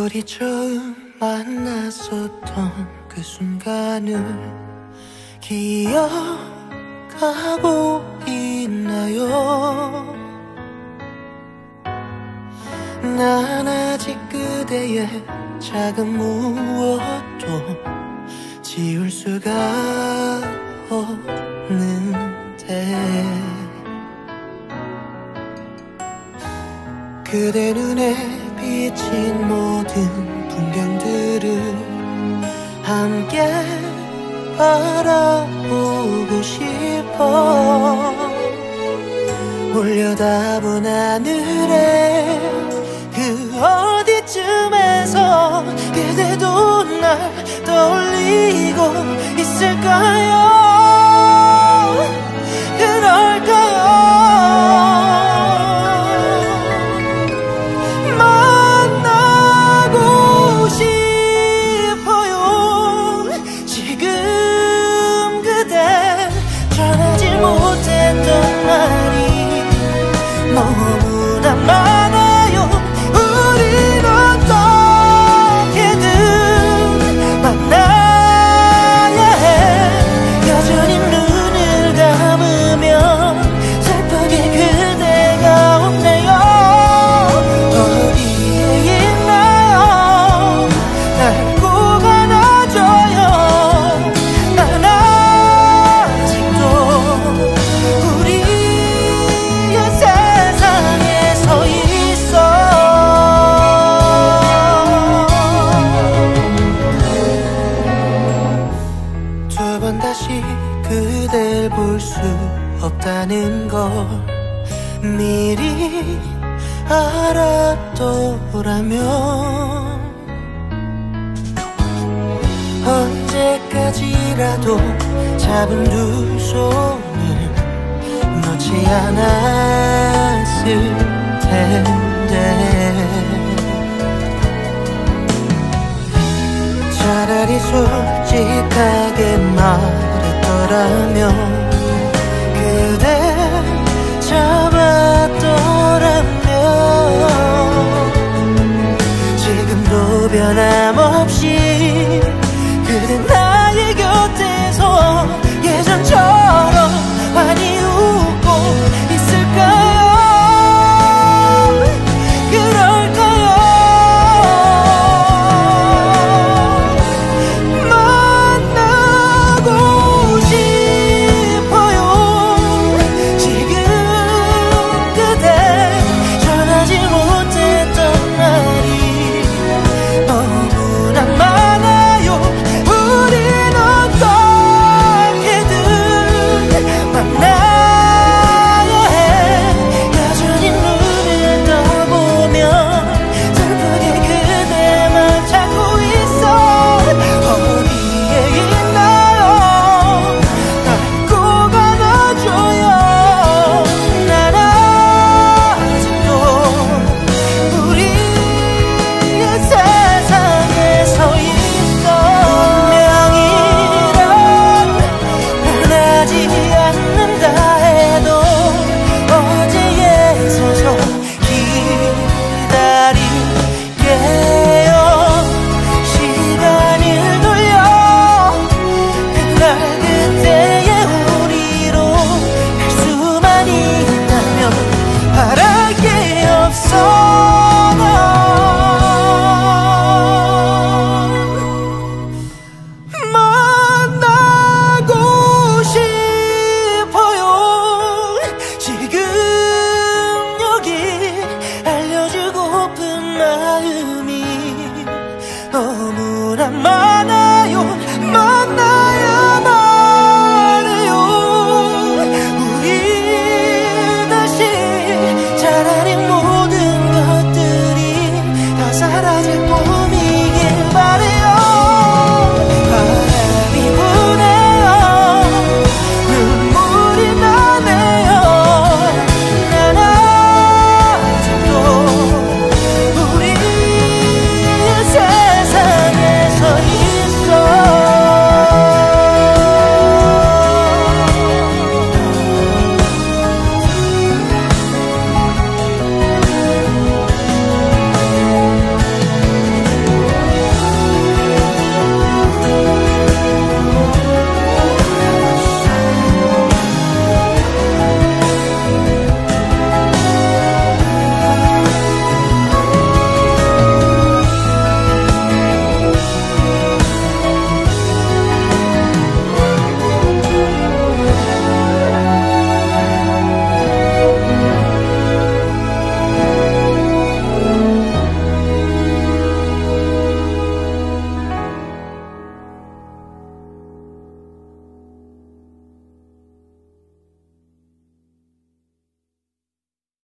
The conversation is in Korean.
우리 처음 만났었던 그 순간을 기억하고 있나요? 난 아직 그대의 작은 무엇도 지울 수가 없는데 그대 눈에 비친 모든 풍경들을 함께 바라보고 싶어. 올려다본 하늘에 그 어디쯤에서 그대도 날 떠올리고 없다는 걸 미리 알았더라면 언제까지라도 잡은 두 손을 놓지 않았을 텐데 차라리 솔직하게 말했더라면 변함없이 그대 나의 곁에서 예전처럼 아니